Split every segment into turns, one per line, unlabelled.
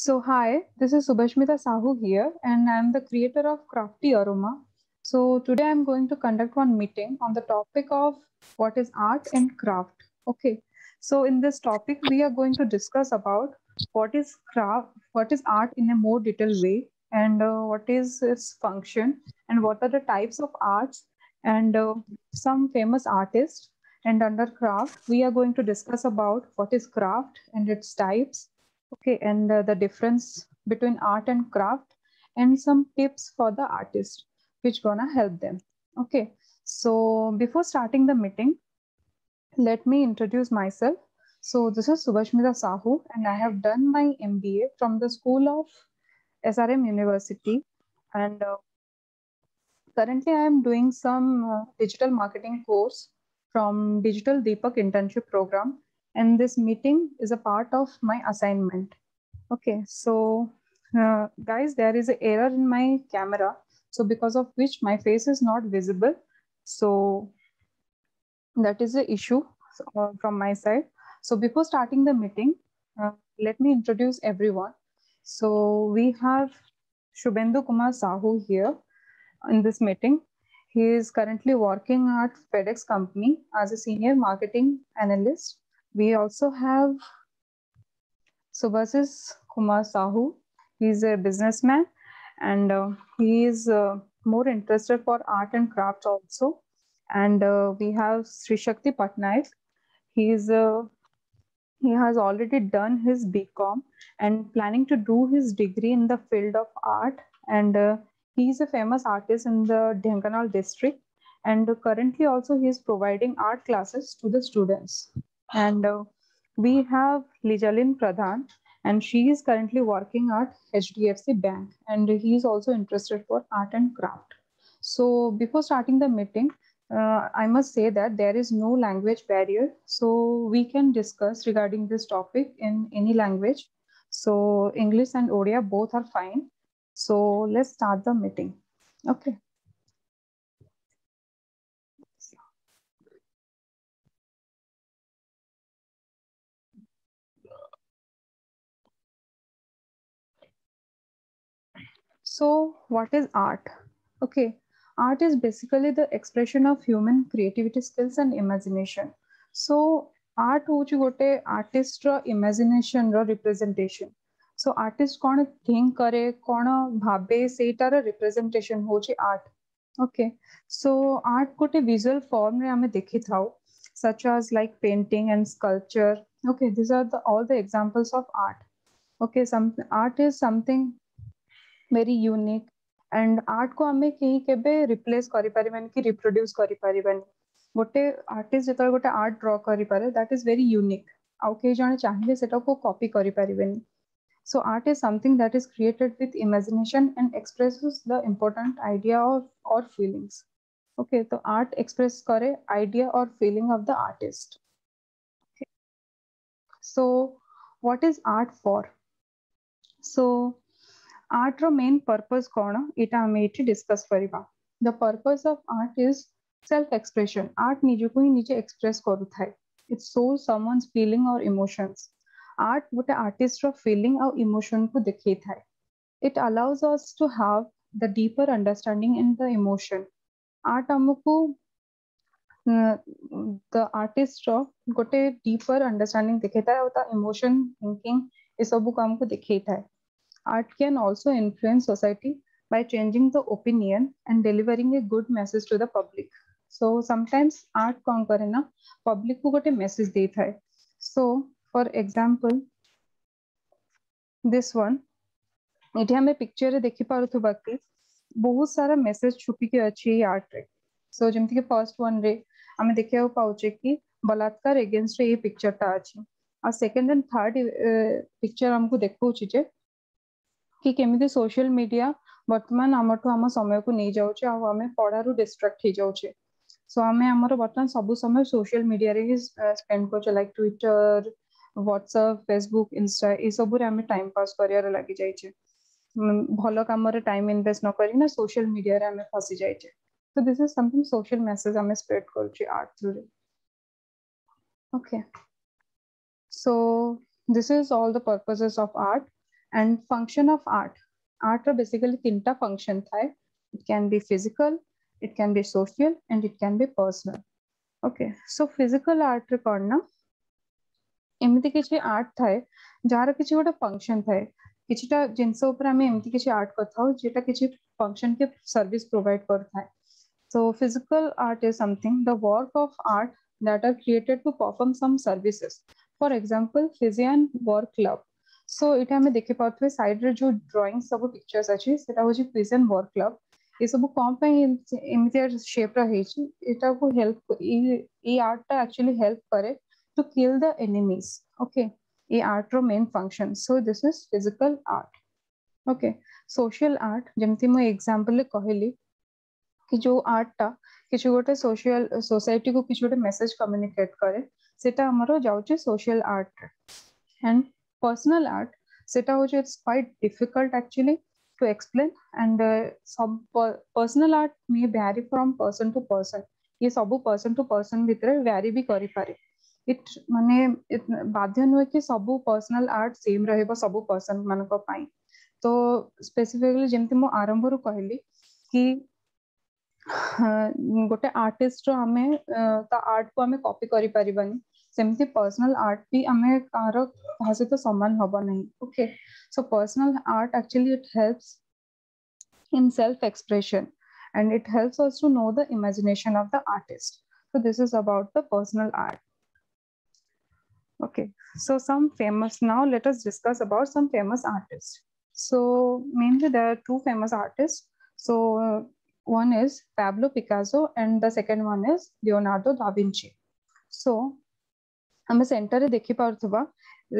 So hi, this is Subhashmita Sahu here and I'm the creator of Crafty Aroma. So today I'm going to conduct one meeting on the topic of what is art and craft. Okay, so in this topic we are going to discuss about what is craft, what is art in a more detailed way and uh, what is its function and what are the types of arts and uh, some famous artists and under craft we are going to discuss about what is craft and its types okay and uh, the difference between art and craft and some tips for the artist which gonna help them. Okay so before starting the meeting let me introduce myself. So this is subhashmita sahu and i have done my mba from the school of srm university. And uh, currently i am doing some uh, digital marketing course from digital deepak internship program and this meeting is a part of my assignment. Okay, so uh, guys, there is an error in my camera. So because of which my face is not visible. So that is the issue uh, from my side. So before starting the meeting, uh, let me introduce everyone. So we have Shubhendu Kumar Sahu here in this meeting. He is currently working at FedEx company as a senior marketing analyst we also have Subhasis Kumar Sahu. He's a businessman and uh, he is uh, more interested for art and craft also. And uh, we have Sri Shakti Patnaik. He is uh, he has already done his BCom and planning to do his degree in the field of art. And uh, he is a famous artist in the Dhenkanal district. And currently also he is providing art classes to the students. And uh, we have Lijalin Pradhan, and she is currently working at HDFC Bank, and he is also interested for art and craft. So before starting the meeting, uh, I must say that there is no language barrier. So we can discuss regarding this topic in any language. So English and Odia both are fine. So let's start the meeting. Okay. So, what is art? Okay, art is basically the expression of human creativity, skills, and imagination. So, art हूँ गोटे artist imagination representation so artist कौन think करे कौन भावे सेटार representation हूँ art okay so art गोटे visual form रे आमे देखि थाउ such as like painting and sculpture okay this are the all the examples of art okay some art is something very unique and art को आम कहीं के replace कर reproduce कर गोटे आर्टिस्ट जो गोटे आर्ट ड्र करें दैट इज़ वेरी यूनिक आउ कई जन चाहिए से कपी करें so art is something that is created with imagination and express the important idea और फिलिंगस ओके तो आर्ट एक्सप्रेस करे आइडिया और feeling of the artist so what is art for so art main purpose कौन यहाँ आम ये discuss करवा the purpose of art is self expression art निजको ही निजे एक्सप्रेस करूए इट शो समन्स फीलिंग और इमोशंस आर्ट गोटे आर्टिस्ट फीलिंग और इमोशन को देखी थाए it allows us to have the deeper understanding in the emotion art आमको द आर्टिस्ट गोटे डीपर अंडरस्टैंडिंग देखी था इमोशन थिंकिंग ये सबको आमको देखी थाए art can also influence society by changing the opinion and delivering a good message to the public. So sometimes art kon kare na public ko gote message देता thai So for example this one ये हमें picture रे देखी पारो थो बाकी बहुत सारा message छुपी के अच्छी ये art रे. So जिम्मती के first one रे हमें देखिया हो पाउचे कि बलात्कार against रे ये पिक्चर टा अच्छी. आ सेकंड एंड थर्ड पिक्चर हमको देखो चीज़े कि केमी सोशल मीडिया बर्तमान आम आम समय को नहीं जाऊे आम पढ़ार डिस्ट्राक्ट हो जाऊे सो आम आम बर्तमान सब समय सोशल मीडिया ही स्पेंड कर like Twitter WhatsApp Facebook Insta ये सब टाइम पास कर लगी जाइए भल कम टाइम इनभेस्ट न करना सोशल मीडिया फसी is something social message i'm spread culture art through okay. So, this is all the purposes of art and function of art art ର basically ତିନିଟା function ଥାଏ it can be physical it can be social and it can be personal okay so physical art ରେ କଣ ନା ଏମିତି କିଛି art ଥାଏ ଯାହାର କିଛି ଗୋଟେ function ଥାଏ କିଛିଟା ଜିନିଷ ଉପରେ ଆମେ ଏମିତି କିଛି art କରିଥାଉ ଯେଟା କିଛି function କି service provide କରିଥାଏ so physical art is something the work of art that are created to perform some services for example physician work club so ये आम देखिपे सैड रे जो ड्रॉइंग सब पिक्चर्स अच्छी से प्रिजन वर्क क्लब ये सब कौन एमती शेप रहा को हेल्प आर्ट एक्चुअली हेल्प करे to kill the enemies okay ये art row main function so this is physical art okay social art जमती मु एग्जांपल कहली, कि जो आर्टटा किसी गोटे सोशल सोसाइटी को किसी गोटे मेसेज कम्युनिकेट हमरो जाउची social art and personal art সেটা হচ্ছে it's quite difficult actually to explain and uh, some personal art may vary from person to person ये ସବୁ person to person ଭିତରେ vary ବି କରିପାରେ it ମାନେ ବାଧ୍ୟ ନୁହେଁ କି ସବୁ personal art same ରହିବ ସବୁ person ମାନଙ୍କ ପାଇଁ ତ ସ୍ପେସିଫିକାଲି ଯେମିତି ମୁଁ ଆରମ୍ଭରୁ କହିଲି କି ଗୋଟେ ଆର୍ଟିଷ୍ଟର ଆମେ ତା ଆର୍ଟକୁ ଆମେ କପି କରିପାରିବାନି ସେମିତି ପର୍ସନାଲ ଆର୍ଟ ବି ଆମେ କାହାର କାହା ସହିତ ସମାନ ହବ ନାହିଁ okay so personal art actually it helps in self expression and it helps us to know the imagination of the artist. So this is about the personal art. Okay, so some famous, now let us discuss about some famous artists. So mainly there are two famous artists. So uh, one is Pablo Picasso and the second one is Leonardo da Vinci. So ଆମେ ସେଣ୍ଟରରେ ଦେଖିପାରୁଥିବା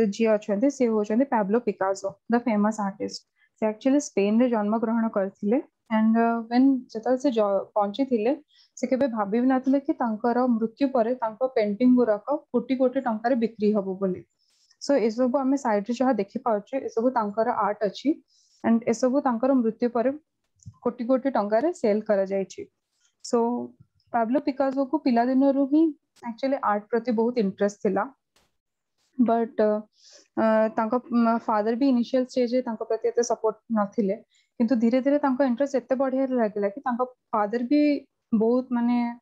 ଯିଏ ଅଛନ୍ତି ସେ ହଉଛନ୍ତି Pablo Picasso the famous artist ସେ actually ସ୍ପେନରେ ଜନ୍ମ ଗ୍ରହଣ କରିଥିଲେ ଆଣ୍ଡ ୱେନ୍ ଯେତେବେଳେ ସେ ପହଞ୍ଚିଥିଲେ ସେ କେବେ ଭାବି ବି ନଥିଲେ କି ତାଙ୍କର ମୃତ୍ୟୁ ପରେ ତାଙ୍କ ପେଣ୍ଟିଂ ଗୁଡାକ କୋଟି କୋଟି ଟଙ୍କାରେ ବିକ୍ରି ହବ ବୋଲି ସୋ ଏସବୁ ଆମେ ସାଇଡରେ ଯାହା ଦେଖିପାରୁଛେ ଏସବୁ ତାଙ୍କର ଆର୍ଟ ଅଛି ଆଣ୍ଡ ଏସବୁ ତାଙ୍କର ମୃତ୍ୟୁ ପରେ କୋଟି କୋଟି ଟଙ୍କାରେ ସେଲ୍ କରାଯାଇଛି ସୋ ପାବ୍ଲୋ ପିକାସୋକୁ ପିଲାଦିନରୁ ହିଁ एक्चुअली आर्ट प्रति बहुत इंटरेस्ट थिला। बट तांको फादर भी इनिशियल स्टेज रे तांको प्रति एते सपोर्ट नथिले। किंतु धीरे धीरे तांको इंटरेस्ट एते बढ़िया लागिला कि तांको फादर भी बहुत माने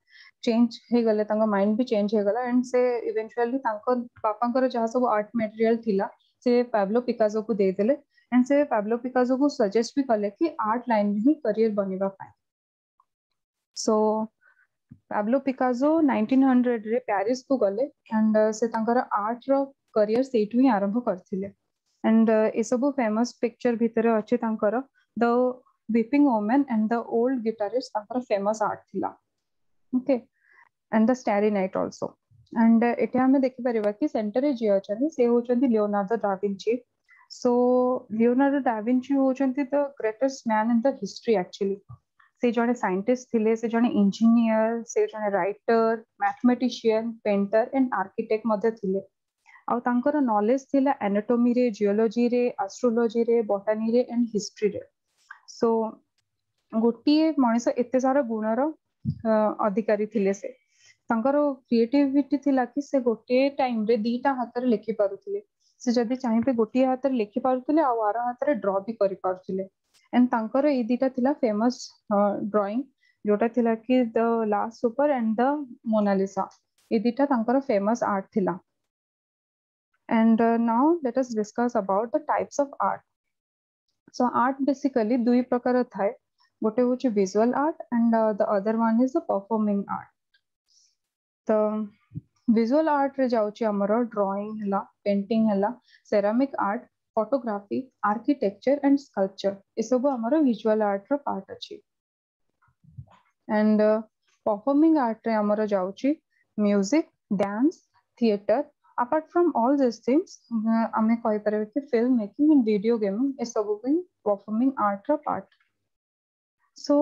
चेंज हे गले, तांको माइंड भी चेंज हे गला। एंड से इवेंचुअली तांको पापांकर जहा सब आर्ट मटेरियल थिला, से पाब्लो पिकासो को दे देले। एंड से पाब्लो पिकासो को सजेस्ट भी कले कि art line Pablo ପିକାଜୋ nineteen ହଣ୍ଡ୍ରେଡରେ Paris କୁ ଗଲେ ଆଣ୍ଡ ସେ ତାଙ୍କର ଆର୍ଟ ର କରିୟର ସେଇଠୁ ହିଁ ଆରମ୍ଭ କରିଥିଲେ ଆଣ୍ଡ ଏସବୁ ଫେମସ ପିକ୍ଚର ଭିତରେ ଅଛି ତାଙ୍କର the weeping woman and the old guitarist ତାଙ୍କର ଫେମସ ଆର୍ଟ ଥିଲା okay and the starry night also and ଏଠି ଆମେ ଦେଖିପାରିବା କି ସେଣ୍ଟରରେ ଯିଏ ଅଛନ୍ତି ସେ ହଉଛନ୍ତି Leonardo da Vinci so Leonardo da Vinci ହଉଛନ୍ତି the greatest man in the history actually से जड़े साइंटिस्ट थे, से जड़े इंजीनियर से जड़े writer mathematician painter and architect तांकर नॉलेज थिला एनाटॉमी रे जियोलॉजी रे एस्ट्रोलॉजी रे बॉटनी एंड हिस्ट्री रे। सो गोटिए मनीष एते सारा गुणर अधिकारी थिले से। क्रिएटिविटी थिला कि गोटे टाइम दीटा हाथ रे लिखि पारुथिले। से जदी चाहिबे गोटिए हाथ रे एंड थिला फ़ेमस ड्राइंग जोटा थिला कि the last supper and the Mona Lisa तांकर फ़ेमस आर्ट थिला. And now let us discuss about the types of art so art basically दुई प्रकार थाए गोटे होची visual art and the other one is the performing art तो visual art रे जाउची हमरो ड्राइंग हला पेंटिंग हला ceramic art photography, architecture and sculpture ଏସବୁ ଆମର visual art ର part ଅଛି and uh, performing art ରେ ଆମର ଯାଉଛି music, dance, theater apart from all these things ଆମେ କହିପାରିବା କି film making and video gaming ଏସବୁ ବି performing art ର part so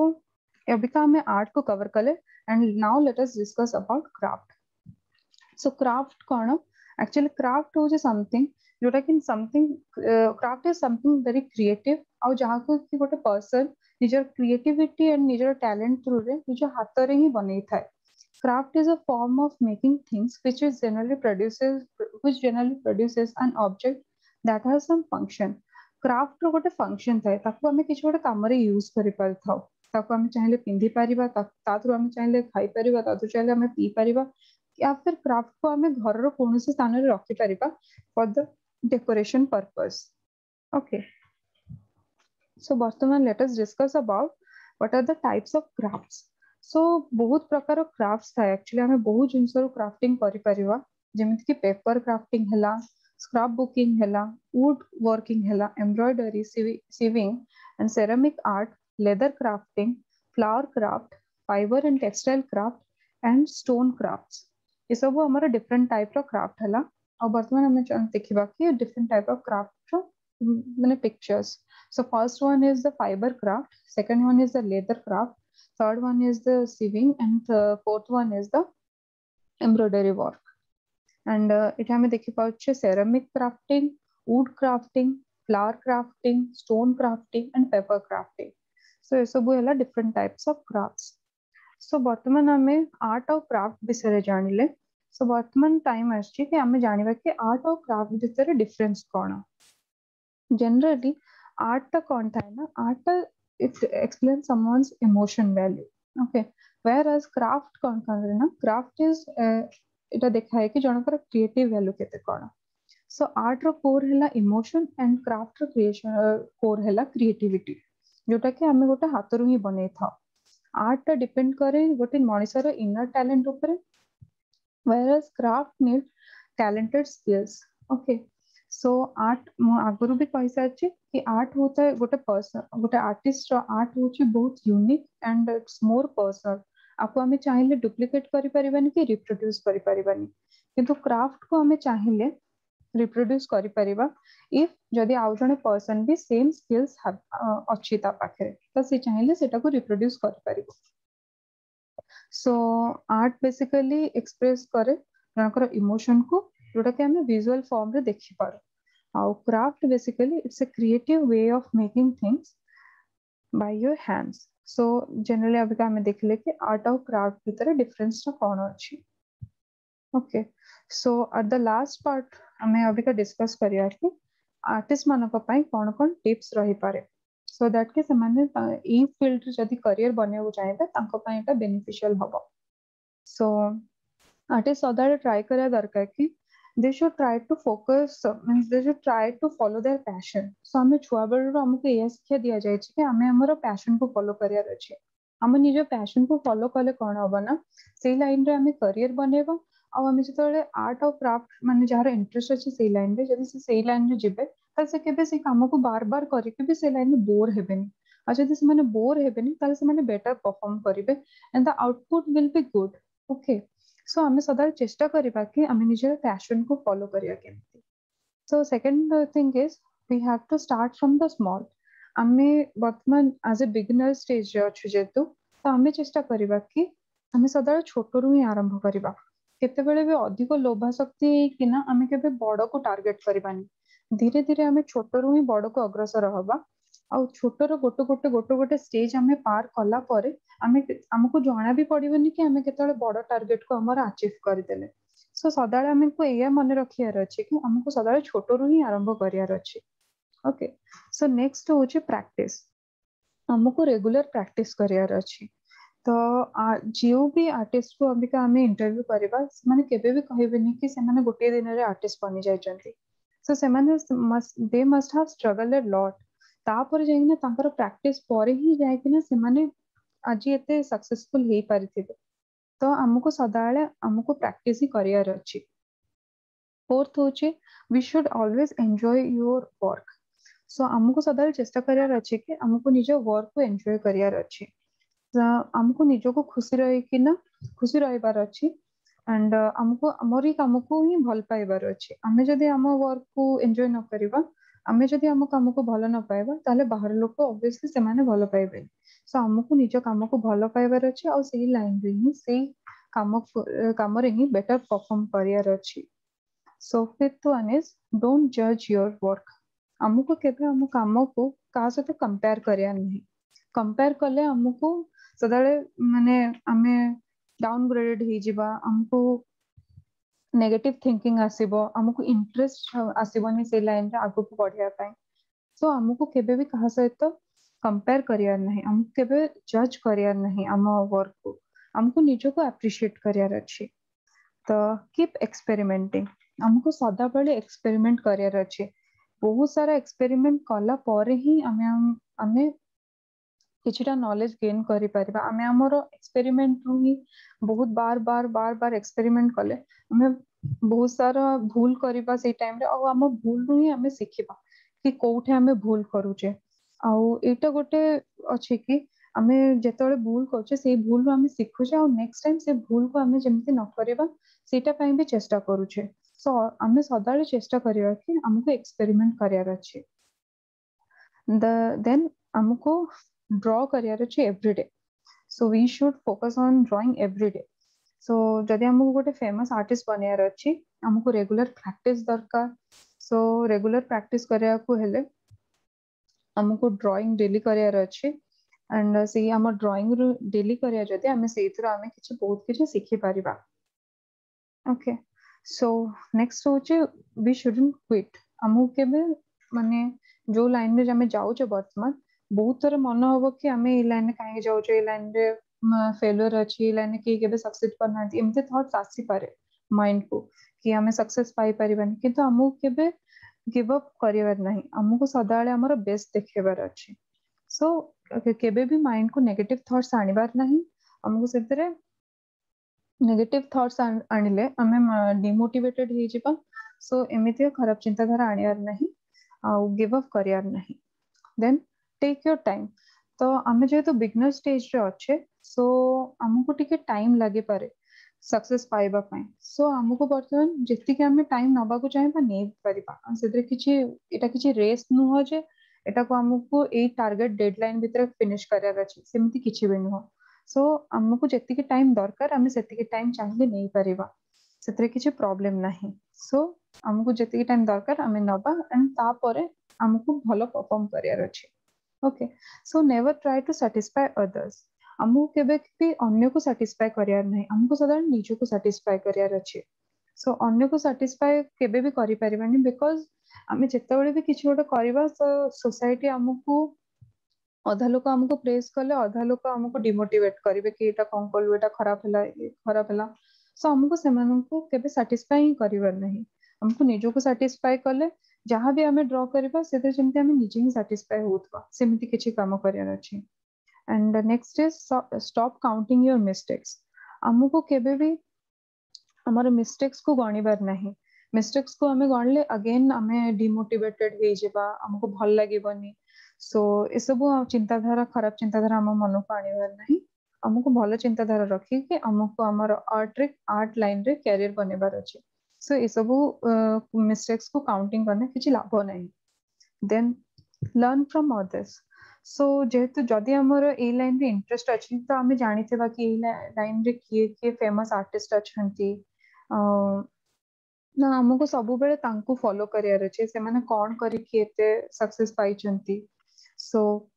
ଏବିକା ଆମେ art କୁ cover କଲେ and now let us discuss about craft so craft କ'ଣ actually craft ହଉଛି something जोटा कि something craft is something very creative ଆଉ ଯାହାକୁ କି ଗୋଟେ ପର୍ସନ ନିଜର କ୍ରିଏଟିଭିଟି ଆଣ୍ଡ ନିଜର ଟ୍ୟାଲେଣ୍ଟ ଥ୍ରୁରେ ନିଜ ହାତରେ ହିଁ ବନେଇଥାଏ craft is a form of making things which is generally produces which generally produces an object that has some function କ୍ରାଫ୍ଟର ଗୋଟେ ଫଙ୍କସନ ଥାଏ ତାକୁ ଆମେ କିଛି ଗୋଟେ କାମରେ ୟୁଜ କରିପାରିଥାଉ ତାକୁ ଆମେ ଚାହିଁଲେ ପିନ୍ଧି ପାରିବା ତାଥିରୁ ଆମେ ଚାହିଁଲେ ଖାଇପାରିବା ତାଥିରୁ ଚାହିଁଲେ ଆମେ ପିଇପାରିବା या फिर क्राफ्ट को आम घर कौन स्थान में रखिपर for the decoration purpose okay so बर्तमान let us discuss about what are the types of crafts so बहुत प्रकार क्राफ्ट्स था. एक्चुअली आम बहुत जिन क्राफ्टिंग कर ज़मीन कि पेपर क्राफ्टिंग है स्क्रब बुकिंग है वुड वर्किंग है embroidery sewing and ceramic art leather crafting flower craft fibre and textile craft and stone crafts ये सब आम डिफरेन्ट टाइप क्राफ्ट है बर्तमान आम देखा कि डिफरेन्ट टाइप ऑफ़ क्राफ्ट मैंने pictures so first one is the fibre craft second one is the leather craft third one is the sewing and fourth one is the embroidery work and ये आम देखिए ceramic crafting wood crafting flower crafting stone crafting and paper crafting so ये सब है different types of crafts so बर्तमान आम art और craft विषय जानिले सो बर्तमान टाइम आम जानवा कि आर्ट और क्राफ्ट भितर डिफरेन्स कौन जेनराली आर्ट टा कौन था ना? आर्ट टा it explain someone's emotion value okay whereas craft कौन कहते ना? क्राफ्ट इज़ इटा देखाए कि जनकर क्रिएटिव वैल्यू केते कौन सो आर्ट रो कोर हैला इमोशन एंड क्राफ्ट रो क्रिएशन कोर हैला क्रिएटिविटी जोटा कि आमे गोटे हाथ रु ही बनै था। आर्ट टा डिपेंड करे, गोटे मानिसर इनर टैलेंट ऊपर whereas craft need talented skills okay so art ମୁଁ ଆଗରୁ ବି କହିସାରିଛି କି ଆର୍ଟ ହଉଥାଏ ଗୋଟେ ପର୍ସନ ଗୋଟେ ଆର୍ଟିଷ୍ଟର ଆର୍ଟ ହଉଛି ବହୁତ ୟୁନିକ୍ ଆଣ୍ଡ ଇଟ୍ସ ମୋର ପର୍ସନାଲ ଆକୁ ଆମେ ଚାହିଁଲେ ଡୁପ୍ଲିକେଟ୍ କରିପାରିବାନି କି ରିପ୍ରଡ୍ୟୁସ୍ କରିପାରିବାନି କିନ୍ତୁ କ୍ରାଫ୍ଟକୁ ଆମେ ଚାହିଁଲେ ରିପ୍ରଡ୍ୟୁସ୍ କରିପାରିବା ଇଫ୍ ଯଦି ଆଉ ଜଣେ ପର୍ସନ ବି ସେମ୍ ସ୍କିଲ୍ସ ଅଛି ତା ପାଖରେ ତ ସେ ଚାହିଁଲେ ସେଟାକୁ ରିପ୍ରଡ୍ୟୁସ୍ କରିପାରିବ सो आर्ट बेसिकली एक्सप्रेस करे जनकर इमोशन को जोटा कि हमें विजुअल फॉर्म रे देखि पार आउ craft basically it's a creative way of making things by your hands so generally अभी हमें देखले कि आर्ट और क्राफ्ट भीतर डिफरेंस कौन अच्छी। Okay so at the last part आम अबिका डिस्कस करिया कि आर्टिस्ट मान कौन कौन टिप्स रही सो दैट कि से फ़ील्ड जदि करियर बनवाक चाहिए बेनिफिशियल हम सो आर्टिस्ट सदा ट्राए करा दरकार कि they should try to focus means they should try to follow their passion so आम छुआ बेलू आमको यह शिक्षा दि जाए कि आम आम पैशन को फॉलो करार अच्छे आम निज पैशन को फॉलो कले कौन हम ना? से लाइन रे आम बनवा आम जो आर्ट और क्राफ्ट मान जार इंटरेस्ट अच्छे से लाइन में जब से लाइन में जीवे से के कम को बार बार करके से लाइन में बोर हेनी और जब से बोर हेनी से बेटर परफॉर्म करेंगे and the output will be good okay so आम सदा चेष्टा करवा कि आम निजर पैशन को फॉलो करिया केमती so second thing is we have to start from the small बर्तमान एज ए बिगिनर स्टेज अच्छु जेहेतु तो आम चेष्टा करवा कि आम सदा छोट रू ही आरंभ करवा କେତେବେଳେ ବି ଅଧିକ ଲୋଭା ଶକ୍ତି ହେଇକିନା ଆମେ କେବେ ବଡକୁ ଟାର୍ଗେଟ କରିବାନି ଧୀରେ ଧୀରେ ଆମେ ଛୋଟରୁ ହିଁ ବଡକୁ ଅଗ୍ରସର ହବା ଆଉ ଛୋଟର ଗୋଟେ ଗୋଟେ ଗୋଟେ ଗୋଟେ ଷ୍ଟେଜ ଆମେ ପାର କଲା ପରେ ଆମେ ଆମକୁ ଜଣା ବି ପଡିବନି କି ଆମେ କେତେବେଳେ ବଡ ଟାର୍ଗେଟକୁ ଆମର ଆଚିଭ କରିଦେଲେ ସୋ ସଦାବେଳେ ଆମକୁ ଏଇଆ ମନେ ରଖିବାର ଅଛି କି ଆମକୁ ସଦାବେଳେ ଛୋଟରୁ ହିଁ ଆରମ୍ଭ କରିବାର ଅଛି ଓକେ ସୋ ନେକ୍ସଟ ହଉଛି ପ୍ରାକ୍ଟିସ ଆମକୁ ରେଗୁଲାର ପ୍ରାକ୍ଟିସ କରିବାର ଅଛି तो जो भी आर्टिस्ट को अबिका आम इंटरव्यू करवा से कहबेनि कि से गोटे दिन में आर्टिस्ट बनी जाइए सो से they must have struggle a lot तापर जाकर प्रैक्टिस पर ही जाए आज एत सक्सेसफुल हो पारि तो आमको सदाबले आमको प्रैक्टिस ही अच्छी फोर्थ हूँ we should always enjoy your work so आमको सदा चेष्टा करार अच्छे कि आमको निज वर्क को एंजॉय करार आमको निजको खुशी रही खुशी रही अच्छी। एंड आमको आमरी कम को ही भल पाइबार अच्छे। आम जदि आम वर्क को एंजॉय न करवा आम जदि आम कम को भल न पाइबा ताले बाहर लोक ऑब्वियसली से माने भल पाइबे सो आमको निज कम को भल पाइबार अच्छे आ से लाइन रे ही से कम कम रे ही बेटर परफॉर्म करियर अच्छी। So fifth one is don't जज योर वर्क आमको केबे आम कम कले सदाबले माने आमे डाउनग्रेडेड हो जिबा हमको नेगेटिव थिंकिंग आसीबो हमको इंटरेस्ट आसीबोनी से लाइन रे आगु को बढ़िया पाए सो आमको केबे भी कहा सहित कंपेयर करियार नहीं हमको केबे जज करियार नहीं आम वर्क को. हमको निजो को एप्रिशिएट करियार अछि तो कीप हमको एक्सपेरिमेंट करियार अछि एक्सपेरिमेंट किछिटा नॉलेज गेन करि परिबा आमे हमर एक्सपेरिमेंट रु ही बहुत बार बार बार बार एक्सपेरिमेंट कले आमे बहुत सारा भूल करिबा से टाइम रे आ हम भूल रु ही आमे सिखिबा कि कोठे आमे भूल करूचे आ एटा गोटे अछि कि आमे जेतळे भूल करछे से भूल रु आमे सिखुचे आ नेक्स्ट टाइम से भूल को आमे draw career everyday so, we should focus on drawing everyday so जदि आमको गोटे फ़ेमस आर्टिस्ट बनवार अच्छी, आमको रेगुलर प्रैक्टिस दरकार. सो रेगुलर प्रैक्टिस करिया को हेले, आमको ड्राइंग डेली करियार अच्छी. एंड से आम ड्राइंग रु डेली करिया जदि आमे सेथिरो आमे किछि बहुत किछि सिखि परिबा. ओके सो नेक्स्ट होचे वी शुडंट क्विट आमको केबे, माने, जो लाइन रे जाऊ वर्तमान ବହୁତ ଥର ମନ ହବ କି ଆମେ ଏଇ ଲାଇନରେ କାହିଁକି ଯାଉଛୁ ଏଇ ଲାଇନରେ ଫେଲୁଅର ଅଛି ଏଇ ଲାଇନରେ କେହି କେବେ ସକ୍ସେସ କରିନାହାନ୍ତି ଏମିତି ଥଟ୍ସ ଆସିପାରେ ମାଇଣ୍ଡକୁ କି ଆମେ ସକ୍ସେସ ପାଇପାରିବାନି କିନ୍ତୁ ଆମକୁ କେବେ ଗିଭ୍ ଅପ୍ କରିବାର ନାହିଁ ଆମକୁ ସଦାବେଳେ ଆମର ବେଷ୍ଟ ଦେଖେଇବାର ଅଛି ସୋ କେବେ ବି ମାଇଣ୍ଡକୁ ନେଗେଟିଭ ଥଟ୍ସ ଆଣିବାର ନାହିଁ ଆମକୁ ସେଥିରେ ନେଗେଟିଭ ଥଟ୍ସ ଆଣିଲେ ଆମେ ଡିମୋଟିଭେଟେଡ ହେଇଯିବା ସୋ ଏମିତି ଖରାପ ଚିନ୍ତାଧାରା ଆଣିବାର ନାହିଁ ଆଉ ଗିଭ୍ ଅପ୍ କରିବାର ନାହିଁ ଦେନ୍ टेक योर टाइम तो आम जो बिगनर स्टेज तो रे अच्छे सो आमको टाइम लगे पारे सक्सेस पाइबा सो आमको बर्तमान जितकी आम टाइम नाक चाहे नहीं पारा से किसी रेस नुह जे, एटा को आमको ये टारगेट डेड लाइन भितर फिनिश कर नुह सो आमको जितकी टाइम दरकार, आम से टाइम चाहिए नहीं पार से किसी प्रोब्लेम ना सो आमको जितकी टाइम दरकार, आम नवा एंड तापर आमको भल परफॉर्म करार अच्छे okay so never try to satisfy others आमको केबे भी अन्य को साटिस्फाई करियार नहीं। हमको सदा निज को साटिस्फाई करियार अछि सो अन्य को साटिस्फाई केबे भी करि परिबानी बिकॉज़ आमे जेतेबेले भी किछि गोटे करबा तो सोसाइटी हमको अधा लोक हमको प्रेस कले अधा लोक हमको डिमोटिवेट करिवे कि एटा कोन कलु, एटा खराब हला खराब हला। सो हमको सेमाननको केबे साटिस्फाई करिवार नहीं। जहाँ भी आम ड्र आम निजे ही साटिस्फाए होमती किसी कम अच्छे and next is stop counting your mistakes आमको केबे भी आमर मिस्टेक्स को गणिबार नहीं। मिस्टेक्स को आम गणले अगेन आम डिमोटिवेटेड हो आमको भल लगे सो ये चिंताधारा, खराब चिंताधारा आम मन को आणवार नहीं। आमको भल चिंताधारा रखिक आमको कैरियर सो ये सब मिस्टेक्स को काउंटिंग करने किसी लाभ नहीं then learn from others so जेहेतु जदि आमर ए लाइन रे इंटरेस्ट अच्छी तो आम जानी कि लाइन रे किए किए फ़ेमस आर्टिस्ट अच्छा ना आमको सब बेले फॉलो करार अच्छे से मैंने कौन करके सक्सेस पाई सो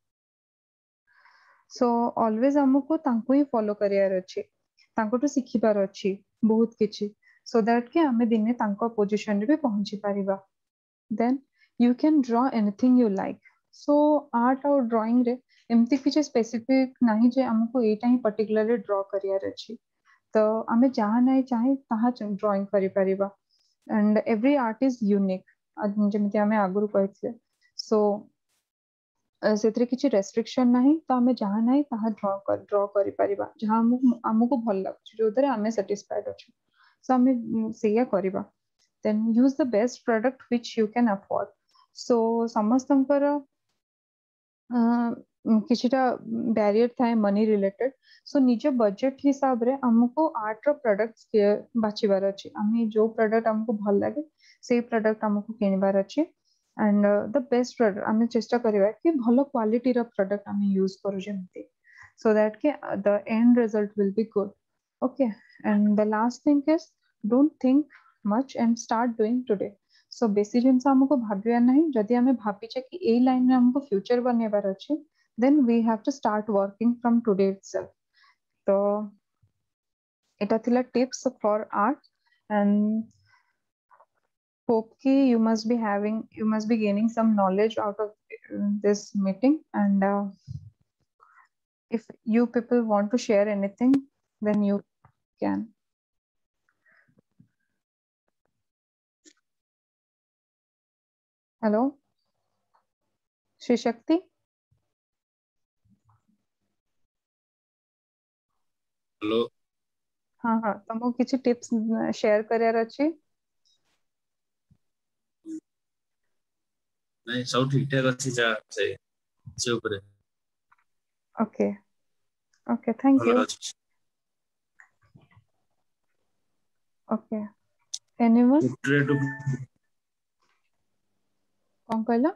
सो ऑलवेज आमको ही सो दैट कि आम दिने पोजिशन भी पहुँची पार दे you can draw anything you like so art आउ ड्रइंग एमती किसी स्पेसीफिक ना आमको यही पर्टिकुला ड्र कर तो आम जहाँ ना चाहे ता ड्रइंग कर and every art is unique जमी आगु कही सो। से किसी रेस्ट्रिक्शन ना तो आम जहाँ ना ड्र ड्र कर भल लगुच जो द्वारा आम सैटिस्फाइड अच्छा so ଆମେ ସେଇଆ କରିବା then use the best product which you can afford so ସମସ୍ତଙ୍କର କିଛିଟା ବ୍ୟାରିୟର ଥାଏ ମନି ରିଲେଟେଡ ସୋ ନିଜ ବଜେଟ ହିସାବରେ ଆମକୁ ଆର୍ଟର ପ୍ରଡକ୍ଟ ବାଛିବାର ଅଛି ଆମେ ଯୋଉ ପ୍ରଡକ୍ଟ ଆମକୁ ଭଲ ଲାଗେ ସେଇ ପ୍ରଡକ୍ଟ ଆମକୁ କିଣିବାର ଅଛି ଆଣ୍ଡ ଦ ବେଷ୍ଟ ପ୍ରଡକ୍ଟ ଆମେ ଚେଷ୍ଟା କରିବା କି ଭଲ କ୍ୱାଲିଟିର ପ୍ରଡକ୍ଟ ଆମେ ୟୁଜ କରୁ ଯେମିତି so that ki, the end result will be good okay and the last thing is don't think much and start doing today. So basically jinsa amko bhabya nahi. Jodi ame bhabiche ki A line re amko future banebar ache then we have to start working from today itself. To eta thila tips for art and hope ki you must be having you must be gaining some knowledge out of uh, this meeting. And uh, if you people want to share anything then you can. Hello, Shri Shakti. Hello हाँ हाँ तुमको किसी
tips share करियार अछि नहीं सब ठीक ठाक अछि
जा से ऊपर
okay
okay
thank
you okay
animals
कौन कहला?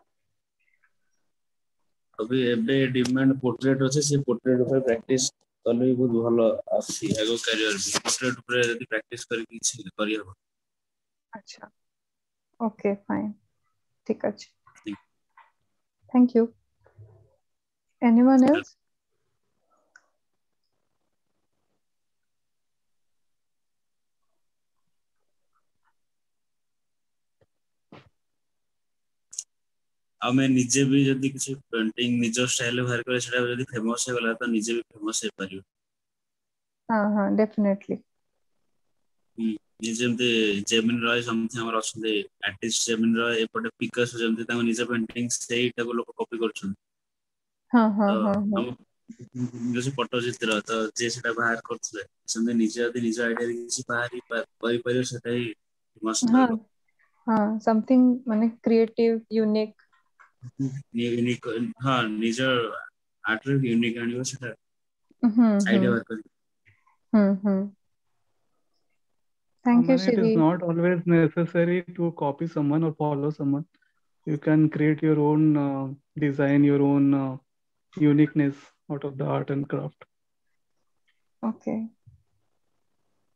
अभी एबे डिमांड पोर्ट्रेट होसे से पोर्ट्रेट ऊपर प्रैक्टिस कले बहुत भलो आसी आगो करियर भी। पोर्ट्रेट ऊपर यदि प्रैक्टिस कर की छि करियर
अच्छा। ओके फाइन ठीक अछि। थैंक यू एनीवन एल्स
ଆମେ ନିଜେ ବି ଯଦି କିଛି ପେଣ୍ଟିଂ ନିଜ ଷ୍ଟାଇଲରେ ବାହାର କରିବା ସେଟା ଯଦି ଫେମସ ହେଇଗଲା ତ ନିଜେ ବି ଫେମସ ହେଇପାରିବ
ହଁ ହଁ ଡେଫିନେଟଲି
ଯେମିତି ଜେମିନ ରୟ ସମସ୍ତେ ଆମର ଅଛନ୍ତି ଆର୍ଟିଷ୍ଟ ଜେମିନ ରୟ ଏପଟେ ପିକାସୋ ଯେମିତି ତାଙ୍କ ନିଜ ପେଣ୍ଟିଂ ସେଇଟାକୁ ଲୋକ କପି କରୁଛନ୍ତି
ହଁ ହଁ
ତ
ହଁ ହଁ
ଆମ ନିଜସ୍ୱ ପଟ୍ଟଚିତ୍ର ତ ଯିଏ ସେଟା ବାହାର କରୁଥିଲେ ସେମିତି ନିଜେ ଯଦି ନିଜ ଆଇଡିଆରେ କିଛି ବାହାରି କରିପାରିବ ସେଟା ହିଁ ମସ୍ତ
ହଁ
ରହିବ
ହଁ ସମଥିଙ୍ଗ ମାନେ କ୍ରିଏଟିଭ ୟୁନିକ୍
ୟୁନିକ ହଁ ନିଜ ଆର୍ଟରେ ୟୁନିକ ଆଣିବ ସେଟା
ହୁଁ ହୁଁ
ଆଇଡିଆ ବାହାର କରି
ହୁଁ ହୁଁ
I
Thank you,
mean, it is
Shiri.
not always necessary to copy someone or follow someone. You can create your own uh, design, your own uh, uniqueness out of the art and craft.
Okay.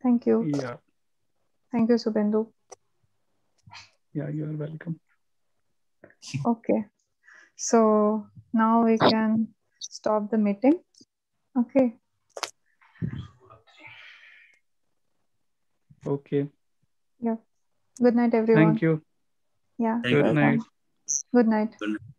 Thank you.
Yeah,
Thank you, Subhendu.
yeah, you are welcome.
Okay. So now we can stop the meeting. Okay.
Okay.
Yeah. Good night, everyone.
Thank you.
Yeah.
Thank.
Good
welcome.
night.
Good night.
Good night.